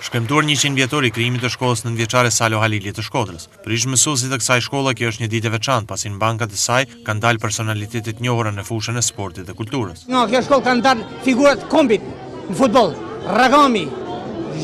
Është kremtuar njëqind vjetori i krijimit të shkollës nëntëvjeçare Salo Halili të Shkodrës. Për ish mësuesit të kësaj shkolle kjo është një ditë e veçantë, pasi në bankat e saj kanë dalë personalitete të njohura në fushën e sportit dhe kulturës. Nga kjo shkollë kanë dalë figura të kombit në futboll, Ragami,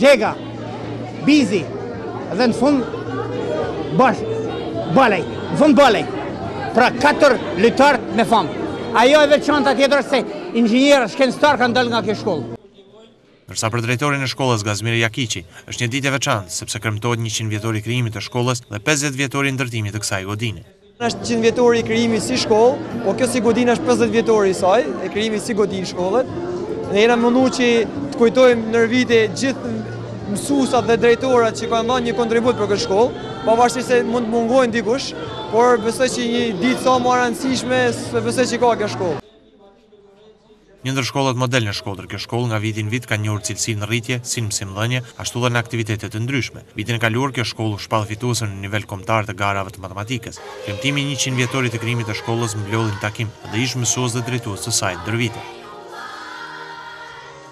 Zhega, Bizi dhe në fund Bash, Balaj, në fund Balaj. Pra katër lojtarë me famë. Ajo e veçanta tjetër se Inxhinierë, shkencëtarë kanë dalë nga kjo shkollë. Ndërsa për drejtorin e shkollës Gazmir Jakiçi, është një ditë e veçantë, sepse kremtohet njëqind vjetori i krijimit të shkollës dhe pesëdhjetë vjetori i ndërtimit të kësaj godine. Është njëqind vjetori i krijimit si shkollë, po kjo si godinë është pesëdhjetë vjetori i saj, e krijimit si godinë shkollet. Ne jena mundu që të kujtojmë ndër vite gjithë mësusat dhe drejtorat që kanë dhënë një kontribut për këtë shkollë, pavarësisht se mund të mungojnë dikush, por besoj që një ditë sa ma e rëndësishme, besoj që ka kjo shkollë. Një ndër shkollat model në Shkodër, kjo shkollë nga viti në vit ka njohur cilësi në rritje, si në mësimdhënie, ashtu dhe në aktivitete të ndryshme. Vitin e kaluar kjo shkollë u shpall fituese në nivel kombëtar të garave të matematikës. Kremtimi i njëqind vjetorit të krijimit të shkollës mblodhi në takim dhe ish mësues dhe drejtues të saj ndër vite.